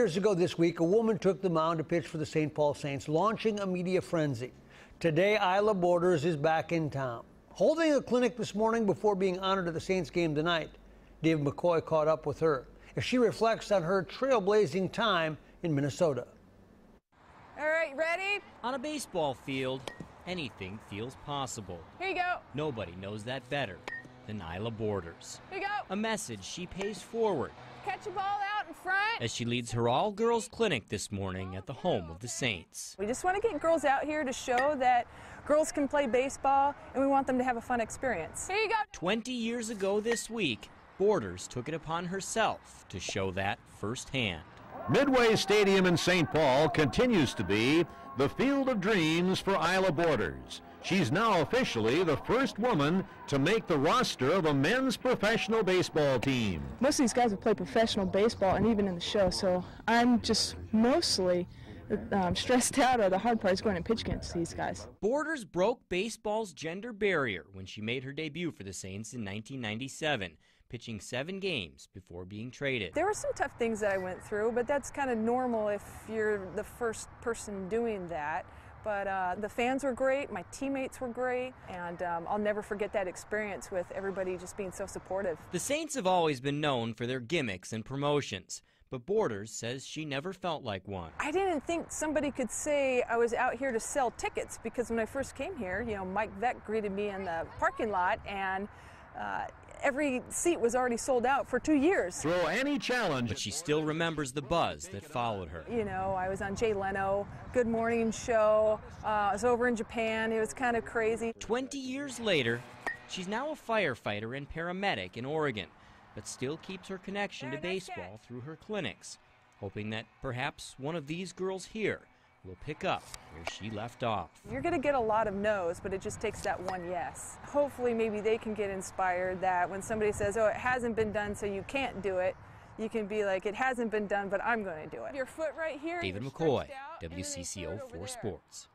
years ago this week, a woman took the mound to pitch for the St. Paul Saints, launching a media frenzy. Today, Ila Borders is back in town, holding a clinic this morning before being honored at the Saints game tonight. David McCoy caught up with her as she reflects on her trailblazing time in Minnesota. All right, ready? On a baseball field, anything feels possible. Here you go. Nobody knows that better than Ila Borders. Here you go. A message she pays forward Catch a ball out in front. as she leads her all girls clinic this morning at the home of the Saints. We just want to get girls out here to show that girls can play baseball and we want them to have a fun experience. Here you go. 20 years ago this week, Borders took it upon herself to show that firsthand. Midway Stadium in St. Paul continues to be the field of dreams for Ila Borders. She's now officially the first woman to make the roster of a men's professional baseball team. most of these guys have played professional baseball and even in the show, so I'm just mostly um, stressed out. Or the hard part is going and pitch against these guys. Borders broke baseball's gender barrier when she made her debut for the Saints in 1997, pitching seven games before being traded. There were some tough things that I went through, but that's kind of normal if you're the first person doing that. But uh, the fans were great, my teammates were great, and um, I'll never forget that experience with everybody just being so supportive. The Saints have always been known for their gimmicks and promotions, but Borders says she never felt like one. I didn't think somebody could say I was out here to sell tickets because when I first came here, you know, Mike Veeck greeted me in the parking lot and uh, every seat was already sold out for two years. Throw any challenge. But she still remembers the buzz that followed her. You know, I was on Jay Leno, Good Morning Show. Uh, I was over in Japan. It was kind of crazy. 20 years later, she's now a firefighter and paramedic in Oregon, but still keeps her connection to baseball through her clinics, hoping that perhaps one of these girls here will pick up where she left off. You're going to get a lot of no's, but it just takes that one yes. Hopefully, maybe they can get inspired that when somebody says, oh, it hasn't been done, so you can't do it, you can be like, it hasn't been done, but I'm going to do it. Your foot right here. David McCoy, out, and then they throw WCCO it over 4 there. Sports.